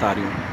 बता रही हूँ।